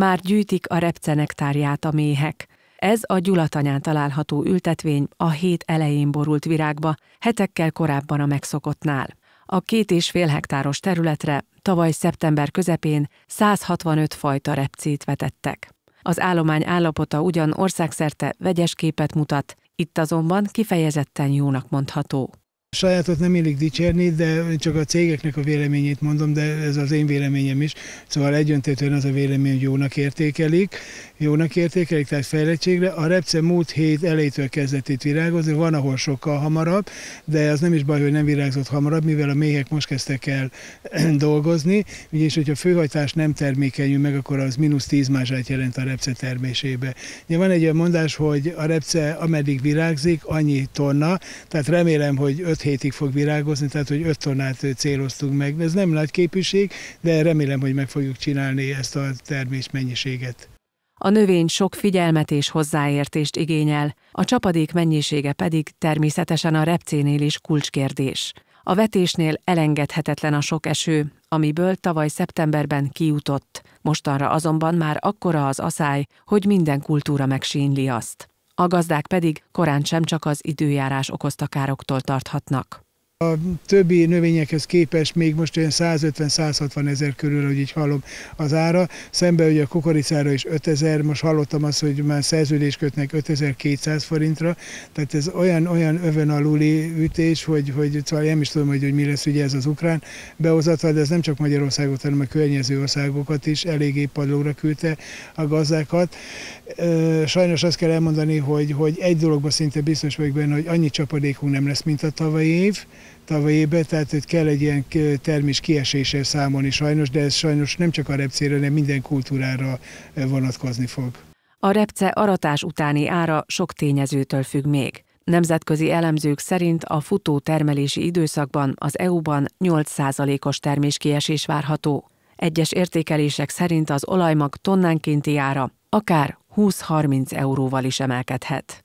már gyűjtik a repcenektárját a méhek. Ez a Gyulatanyán található ültetvény a hét elején borult virágba, hetekkel korábban a megszokottnál. A két és fél hektáros területre tavaly szeptember közepén 165 fajta repcét vetettek. Az állomány állapota ugyan országszerte vegyes képet mutat, itt azonban kifejezetten jónak mondható. Sajátot nem illik dicsérni, de csak a cégeknek a véleményét mondom, de ez az én véleményem is. Szóval egyöntetően az a vélemény, hogy jónak értékelik, jónak értékelik, tehát fejlettségre. A repce múlt hét elejétől kezdett itt virágozni, van, ahol sokkal hamarabb, de az nem is baj, hogy nem virágzott hamarabb, mivel a méhek most kezdtek el dolgozni, és hogyha a főhajtás nem termékenyül meg, akkor az mínusz 10 mázsát jelent a repce termésébe. Ugye van egy olyan mondás, hogy a repce ameddig virágzik, annyi tonna, tehát remélem, hogy 5 hétig fog virágozni, tehát hogy 5 tonnát céloztunk meg. Ez nem nagy képűség, de remélem, hogy meg fogjuk csinálni ezt a termés mennyiséget. A növény sok figyelmet és hozzáértést igényel, a csapadék mennyisége pedig természetesen a repcénél is kulcskérdés. A vetésnél elengedhetetlen a sok eső, amiből tavaly szeptemberben kijutott, mostanra azonban már akkora az aszály, hogy minden kultúra megsínli azt. A gazdák pedig korán sem csak az időjárás okozta károktól tarthatnak. A többi növényekhez képest még most olyan 150-160 ezer körül, hogy így hallom az ára. Szemben ugye a kukoricára is 5000, most hallottam azt, hogy már szerződés kötnek 5200 forintra, tehát ez olyan, olyan övön aluli ütés, hogy, hogy szóval nem is tudom, hogy, hogy mi lesz ugye ez az ukrán behozatal, de ez nem csak Magyarországot, hanem a környező országokat is eléggé padlóra küldte a gazdákat. Sajnos azt kell elmondani, hogy, hogy egy dologban szinte biztos vagyok benne, hogy annyi csapadékunk nem lesz, mint a tavalyi év, tavalyi évben, tehát hogy kell egy ilyen termés kieséssel számolni sajnos, de ez sajnos nem csak a repcére, hanem minden kultúrára vonatkozni fog. A repce aratás utáni ára sok tényezőtől függ még. Nemzetközi elemzők szerint a futó termelési időszakban az EU-ban 8%-os terméskiesés várható. Egyes értékelések szerint az olajmag tonnánkénti ára akár 20-30 euróval is emelkedhet.